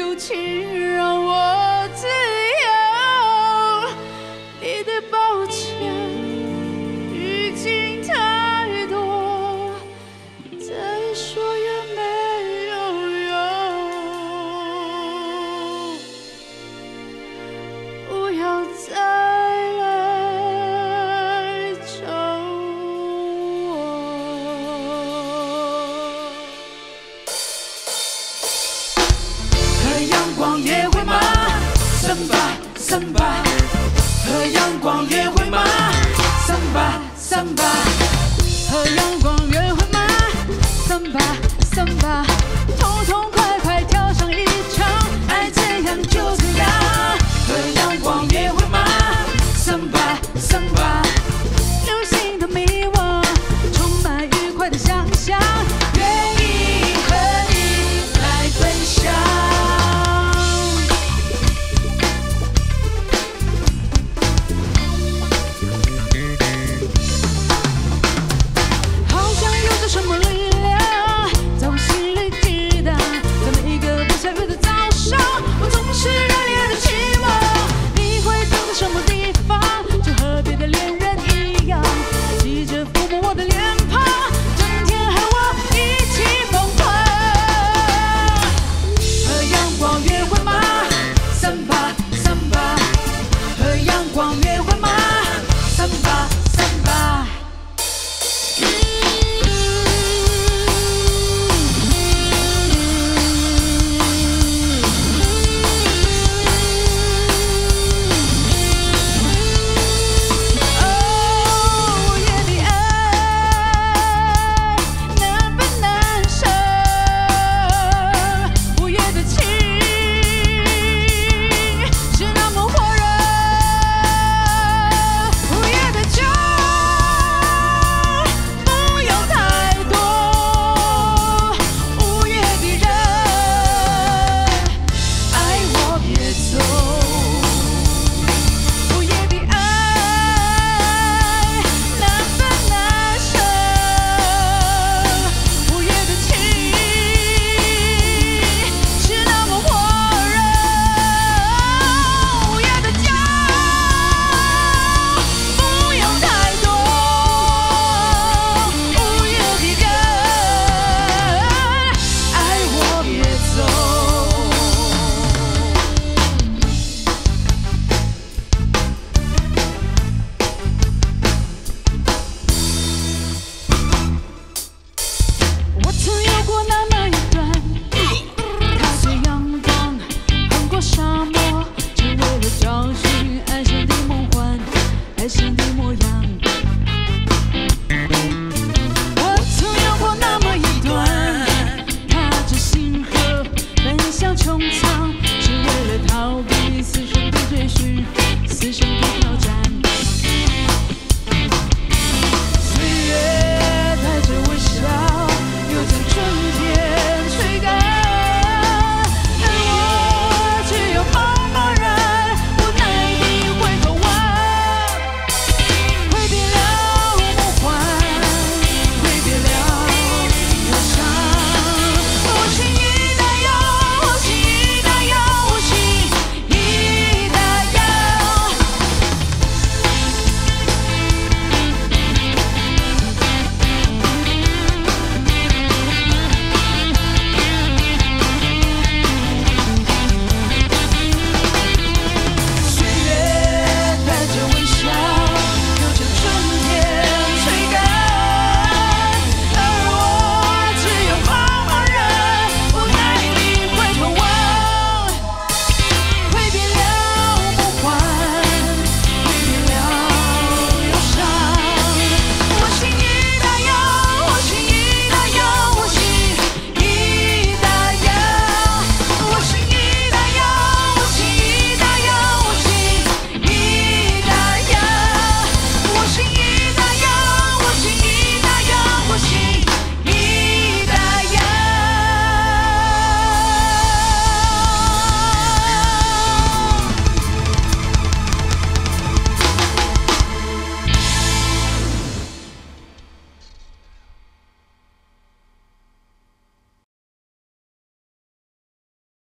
有情人。散吧，散吧，和阳光约会吗？散吧，散吧，和阳光约会吗？散吧，散吧，痛痛快。